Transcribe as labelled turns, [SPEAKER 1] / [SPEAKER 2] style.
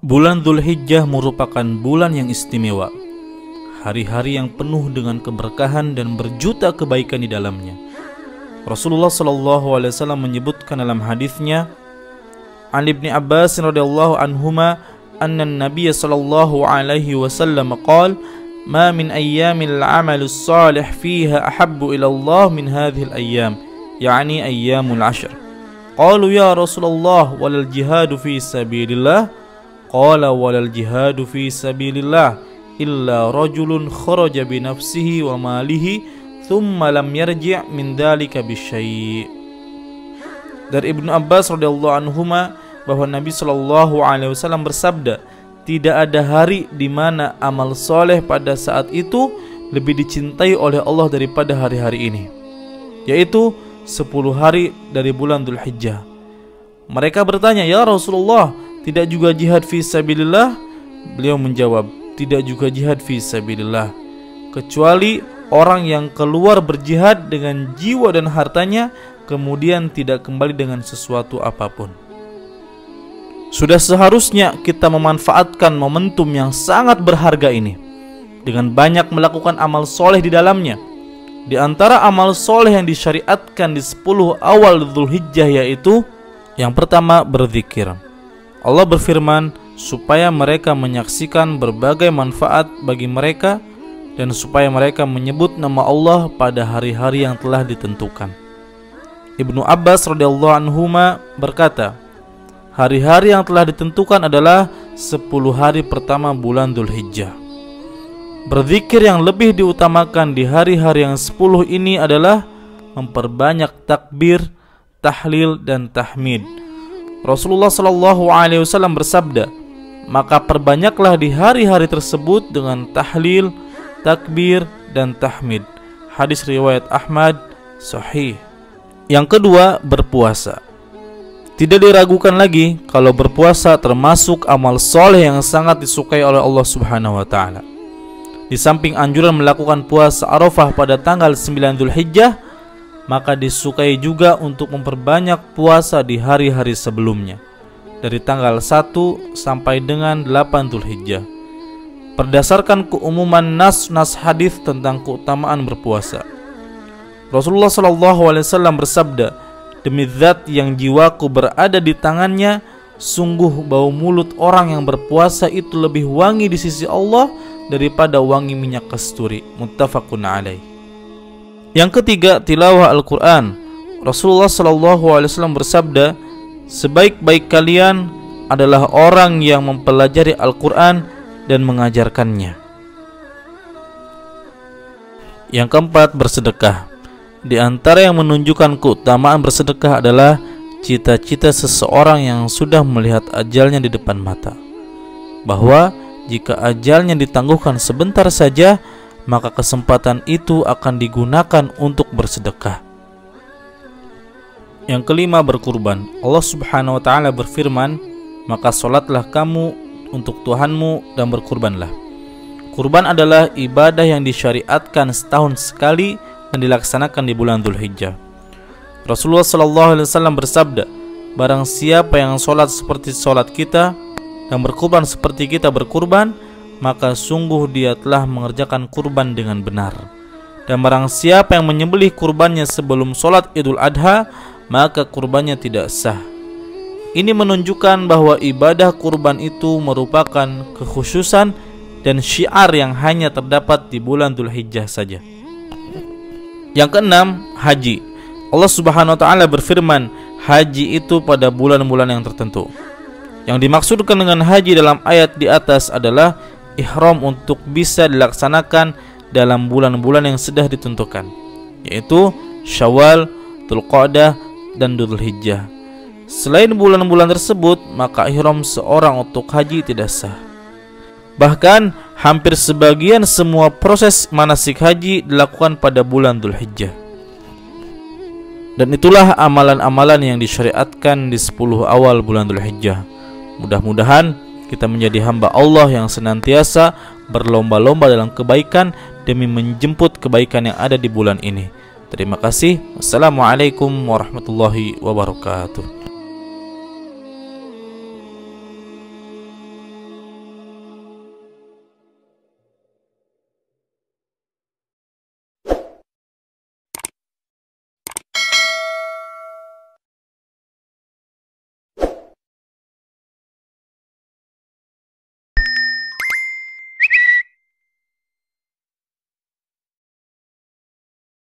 [SPEAKER 1] Bulan Dzulhijjah merupakan bulan yang istimewa. Hari-hari yang penuh dengan keberkahan dan berjuta kebaikan di dalamnya. Rasulullah SAW alaihi wasallam menyebutkan dalam hadisnya Ali bin Abbas radhiyallahu anhuma anna an-nabiy sallallahu alaihi wasallam qala ma min ayyamil amalus salih fiha ahabbu ila Allah min hadhihi al-ayyam yani ayyamul ashr qalu ya Rasulullah wal jihadu fi sabilillah Qala walal jihadu fi sabilillah illa rajulun kharaja bi nafsihi wa malihi thumma lam yarji' min dhalika bisyai'. Dari Ibnu Abbas radhiyallahu anhuma bahwa Nabi Shallallahu alaihi wasallam bersabda, tidak ada hari di mana amal soleh pada saat itu lebih dicintai oleh Allah daripada hari-hari ini, yaitu 10 hari dari bulan Dzulhijjah. Mereka bertanya, "Ya Rasulullah, tidak juga jihad fi sabilillah beliau menjawab tidak juga jihad fi sabilillah kecuali orang yang keluar berjihad dengan jiwa dan hartanya kemudian tidak kembali dengan sesuatu apa pun sudah seharusnya kita memanfaatkan momentum yang sangat berharga ini dengan banyak melakukan amal soleh di dalamnya. Di antara amal soleh yang disyariatkan di 10 awal Dzulhijjah yaitu yang pertama berzikir. Allah berfirman supaya mereka menyaksikan berbagai manfaat bagi mereka dan supaya mereka menyebut nama Allah pada hari-hari yang telah ditentukan. Ibnu Abbas radhiyallahu anhu berkata, Hari-hari yang telah ditentukan adalah 10 hari pertama bulan Dhul Hijjah. Berzikir yang lebih diutamakan di hari-hari yang 10 ini adalah memperbanyak takbir, tahlil dan tahmid. Rasulullah Shallallahu alaihi wasallam bersabda, "Maka perbanyaklah di hari-hari tersebut dengan tahlil, takbir dan tahmid." Hadis riwayat Ahmad sahih. Yang kedua, berpuasa. Tidak diragukan lagi kalau berpuasa termasuk amal soleh yang sangat disukai oleh Allah Subhanahu wa taala. Di samping anjuran melakukan puasa Arafah pada tanggal 9 Zulhijjah, maka disukai juga untuk memperbanyak puasa di hari-hari sebelumnya dari tanggal 1 sampai dengan 8 Zulhijjah. Berdasarkan keumuman nas-nas hadis tentang keutamaan berpuasa. Rasulullah Shallallahu alaihi wasallam bersabda, Demi zat yang jiwaku berada di tangannya, sungguh bau mulut orang yang berpuasa itu lebih wangi di sisi Allah daripada wangi minyak kasturi. Muttafaqun alaih. Yang ketiga, tilawah Al-Qur'an. Rasulullah Shallallahu alaihi wasallam bersabda, "Sebaik-baik kalian adalah orang yang mempelajari Al-Qur'an dan mengajarkannya." Yang keempat, bersedekah. Di antara yang menunjukkan keutamaan bersedekah adalah cita-cita seseorang yang sudah melihat ajalnya di depan mata. Bahwa jika ajalnya ditangguhkan sebentar saja, maka kesempatan itu akan digunakan untuk bersedekah. Yang kelima berkurban. Allah Subhanahu wa taala berfirman, "Maka solatlah kamu untuk Tuhanmu dan berkurbanlah." Kurban adalah ibadah yang disyariatkan setahun sekali yang dilaksanakan di bulan Dhul Hijjah. Rasulullah Shallallahu Alaihi Wasallam bersabda, Barang siapa yang sholat seperti sholat kita dan berkurban seperti kita berkurban, maka sungguh dia telah mengerjakan kurban dengan benar. Dan barang siapa yang menyembelih kurbannya sebelum sholat idul adha, maka kurbannya tidak sah. Ini menunjukkan bahwa ibadah kurban itu merupakan kekhususan dan syiar yang hanya terdapat di bulan Dhul Hijjah saja. Yang keenam, haji. Allah Subhanahu wa taala berfirman, haji itu pada bulan-bulan yang tertentu. Yang dimaksudkan dengan haji dalam ayat di atas adalah ihram untuk bisa dilaksanakan dalam bulan-bulan yang sudah ditentukan, yaitu Syawal, Dzulqa'dah, dan Dzulhijjah. Selain bulan-bulan tersebut, maka ihram seorang untuk haji tidak sah. Bahkan hampir sebagian semua proses manasik haji dilakukan pada bulan Dhul Hijjah. Dan itulah amalan-amalan yang disyariatkan di 10 awal bulan Dhul Hijjah. Mudah-mudahan kita menjadi hamba Allah yang senantiasa berlomba-lomba dalam kebaikan demi menjemput kebaikan yang ada di bulan ini. Terima kasih. Wassalamualaikum warahmatullahi wabarakatuh.